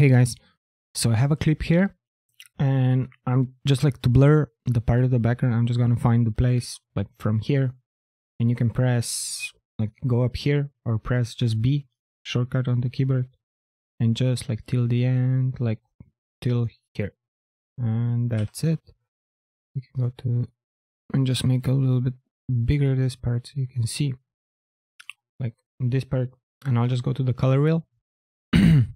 Hey guys, so I have a clip here and I'm just like to blur the part of the background. I'm just gonna find the place like from here. And you can press like go up here or press just B shortcut on the keyboard and just like till the end like till here. And that's it. You can go to and just make a little bit bigger this part so you can see like this part. And I'll just go to the color wheel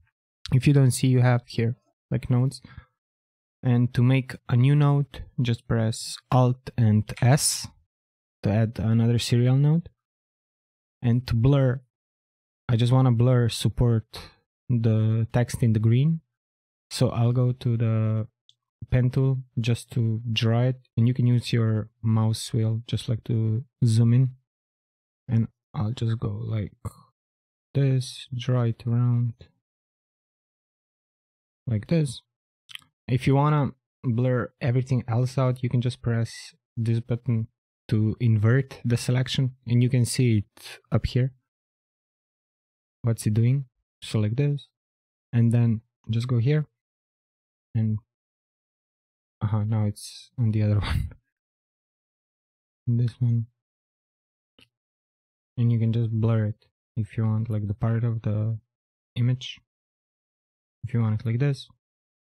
if you don't see you have here like nodes. And to make a new node just press alt and s to add another serial node. And to blur i just want to blur support the text in the green. So i'll go to the pen tool just to draw it. And you can use your mouse wheel just like to zoom in. And i'll just go like this draw it around like this. If you want to blur everything else out, you can just press this button to invert the selection and you can see it up here. What's it doing? Like this. And then just go here and uh -huh, now it's on the other one. this one. And you can just blur it if you want like the part of the image if you want it like this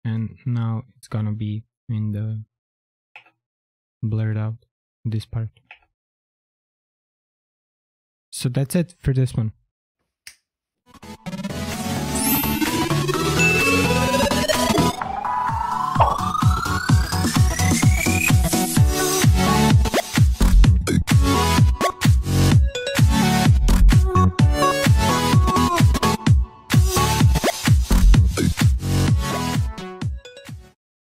and now it's gonna be in the blurred out this part. So that's it for this one